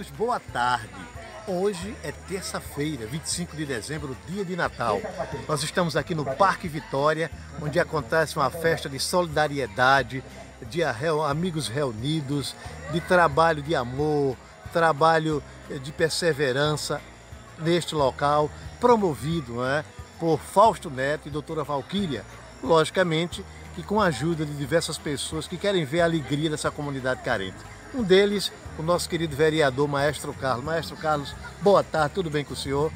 amigos, boa tarde. Hoje é terça-feira, 25 de dezembro, dia de Natal. Nós estamos aqui no Parque Vitória, onde acontece uma festa de solidariedade, de amigos reunidos, de trabalho de amor, trabalho de perseverança neste local, promovido é, por Fausto Neto e doutora Valquíria. Logicamente que com a ajuda de diversas pessoas que querem ver a alegria dessa comunidade carente. Um deles, o nosso querido vereador Maestro Carlos. Maestro Carlos, boa tarde, tudo bem com o senhor?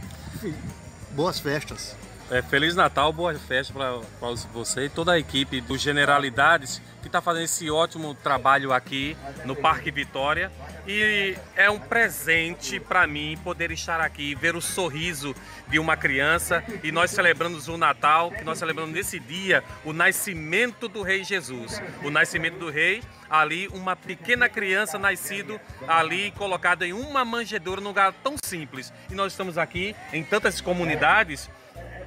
Boas festas. É, Feliz Natal, boa festa para você e toda a equipe do Generalidades que está fazendo esse ótimo trabalho aqui no Parque Vitória. E é um presente para mim poder estar aqui, ver o sorriso de uma criança e nós celebramos o Natal, que nós celebramos nesse dia o nascimento do Rei Jesus. O nascimento do Rei, ali uma pequena criança nascido ali colocada em uma manjedoura num lugar tão simples. E nós estamos aqui em tantas comunidades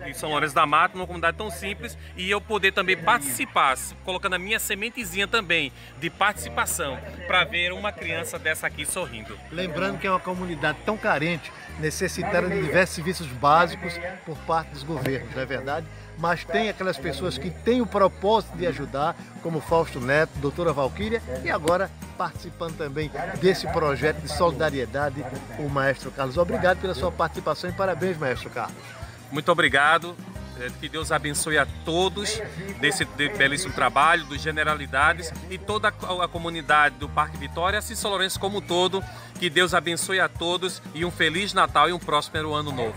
em São Lourenço da Mata, numa comunidade tão simples, e eu poder também participar, colocando a minha sementezinha também de participação, para ver uma criança dessa aqui sorrindo. Lembrando que é uma comunidade tão carente, necessitando de diversos serviços básicos por parte dos governos, não é verdade? Mas tem aquelas pessoas que têm o propósito de ajudar, como Fausto Neto, doutora Valquíria, e agora participando também desse projeto de solidariedade, o Maestro Carlos. Obrigado pela sua participação e parabéns, Maestro Carlos. Muito obrigado. É, que Deus abençoe a todos desse belíssimo trabalho, dos Generalidades e toda a comunidade do Parque Vitória, assim São Lourenço como um todo. Que Deus abençoe a todos e um Feliz Natal e um próspero Ano Novo.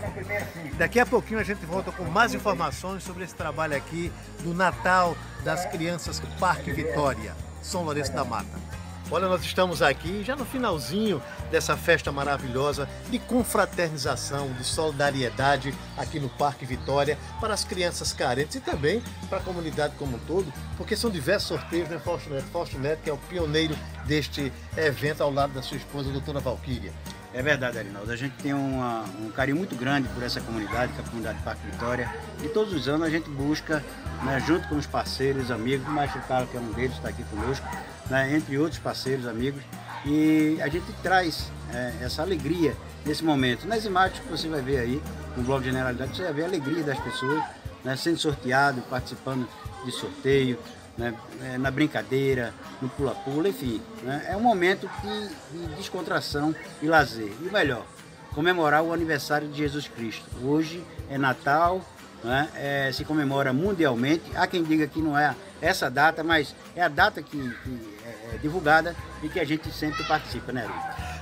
Daqui a pouquinho a gente volta com mais informações sobre esse trabalho aqui do Natal das Crianças do Parque Vitória, São Lourenço da Mata. Olha, nós estamos aqui já no finalzinho dessa festa maravilhosa de confraternização, de solidariedade aqui no Parque Vitória para as crianças carentes e também para a comunidade como um todo, porque são diversos sorteios, né, Fausto Neto? Fausto Neto, que é o pioneiro deste evento ao lado da sua esposa, a doutora Valquíria. É verdade, Arinaldo. A gente tem uma, um carinho muito grande por essa comunidade, que é a comunidade Parque Vitória. E todos os anos a gente busca, né, junto com os parceiros, amigos, o Maestro Carlos, que é um deles, está aqui conosco, né, entre outros parceiros, amigos, e a gente traz é, essa alegria nesse momento. Nas imagens que você vai ver aí, no blog Generalidade, você vai ver a alegria das pessoas né, sendo sorteado, participando de sorteio, né, é, na brincadeira, no pula-pula, enfim. Né, é um momento de, de descontração e lazer. E melhor, comemorar o aniversário de Jesus Cristo. Hoje é Natal, né? É, se comemora mundialmente. Há quem diga que não é essa data, mas é a data que, que é, é divulgada e que a gente sempre participa, né,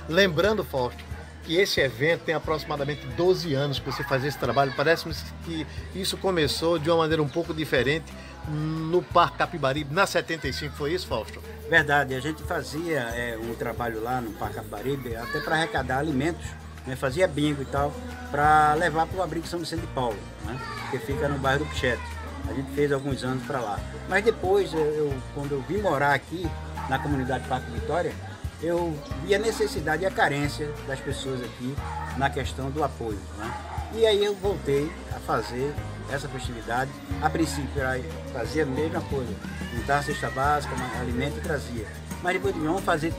Lembrando, Fausto, que esse evento tem aproximadamente 12 anos que você faz esse trabalho. Parece-me que isso começou de uma maneira um pouco diferente no Parque Capibaribe, na 75, foi isso, Fausto? Verdade, a gente fazia é, um trabalho lá no Parque Capibaribe até para arrecadar alimentos né, fazia bingo e tal, para levar para o abrigo São Vicente de Paulo, né, que fica no bairro do Pichete. A gente fez alguns anos para lá. Mas depois, eu, quando eu vim morar aqui, na comunidade Parque Vitória, eu vi a necessidade e a carência das pessoas aqui na questão do apoio. Né? E aí eu voltei a fazer essa festividade. A princípio era fazer a mesma coisa, juntar a cesta básica, alimento e trazia. Mas depois vamos fazer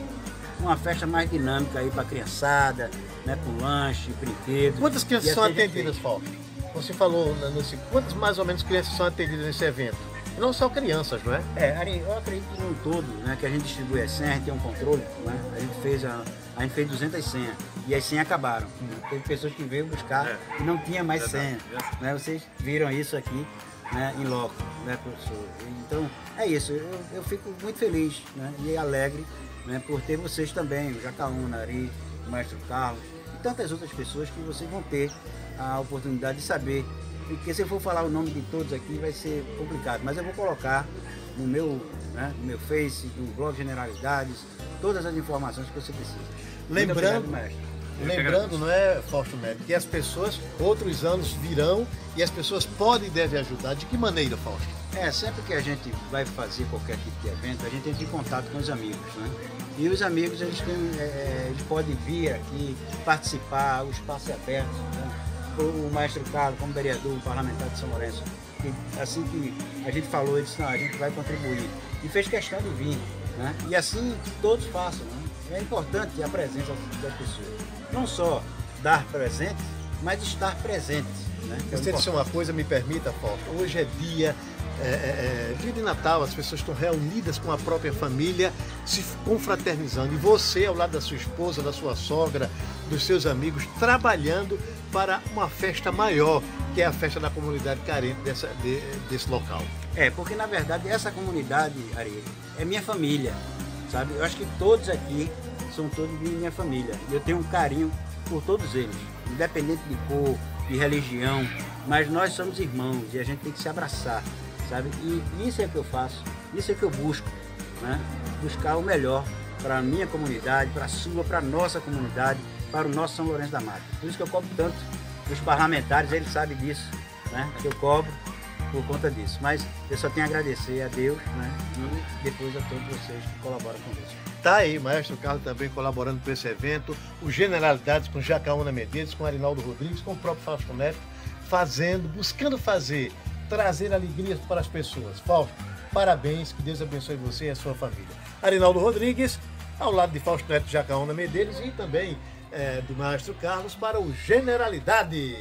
uma festa mais dinâmica aí para a criançada, né, com lanche, brinquedos. Quantas crianças são atendidas, Paulo? Você falou nesse, quantas mais ou menos crianças são atendidas nesse evento? Não só crianças, não é? É, eu acredito que no todo, né, que a gente distribui as senhas, a gente tem um controle, né? A gente fez a, a gente fez 200 senhas e as senhas acabaram. Né? Teve pessoas que veio buscar é. e não tinha mais é senha. Né? Vocês viram isso aqui né, em loco, né, professor? Então, é isso. Eu, eu fico muito feliz né, e alegre né, por ter vocês também, o Jacaúna, Ari, o Maestro Carlos, tantas outras pessoas que vocês vão ter a oportunidade de saber. Porque se eu for falar o nome de todos aqui vai ser complicado, mas eu vou colocar no meu, né, no meu Face, no blog Generalidades, todas as informações que você precisa. Lembrando, lembrando, não é, Fausto Neto, que as pessoas, outros anos virão e as pessoas podem e devem ajudar. De que maneira, Fausto? É, sempre que a gente vai fazer qualquer tipo de evento, a gente entra em contato com os amigos, né? E os amigos, eles, têm, é, é, eles podem vir aqui, participar, o espaço é aberto. Né? O Maestro Carlos, como vereador parlamentar de São Lourenço, assim que a gente falou, ele disse, não, a gente vai contribuir. E fez questão de vir. Né? E assim todos façam. Né? É importante a presença das pessoas. Não só dar presentes, mas estar presente. Né? É Você disse uma coisa, me permita, Fausto. Hoje é dia é, é, é, dia de Natal, as pessoas estão reunidas com a própria família, se confraternizando. E você, ao lado da sua esposa, da sua sogra, dos seus amigos, trabalhando para uma festa maior, que é a festa da comunidade carente dessa, de, desse local. É, porque na verdade essa comunidade, Ari, é minha família, sabe? Eu acho que todos aqui são todos minha família. Eu tenho um carinho por todos eles, independente de cor, de religião, mas nós somos irmãos e a gente tem que se abraçar sabe? E isso é que eu faço, isso é que eu busco, né? Buscar o melhor para a minha comunidade, para a sua, para a nossa comunidade, para o nosso São Lourenço da Mata. Por isso que eu cobro tanto dos parlamentares, eles sabem disso, né? Que eu cobro por conta disso. Mas eu só tenho a agradecer a Deus, né? E depois a todos vocês que colaboram com isso. Tá aí, Maestro Carlos também colaborando com esse evento, o Generalidades com Jacaúna Medeiros, com Arinaldo Rodrigues, com o próprio Fausto Neto, fazendo, buscando fazer trazer alegrias para as pessoas. Fausto, parabéns, que Deus abençoe você e a sua família. Arinaldo Rodrigues, ao lado de Fausto Neto Jacaúna Medeiros e também é, do Maestro Carlos para o Generalidade.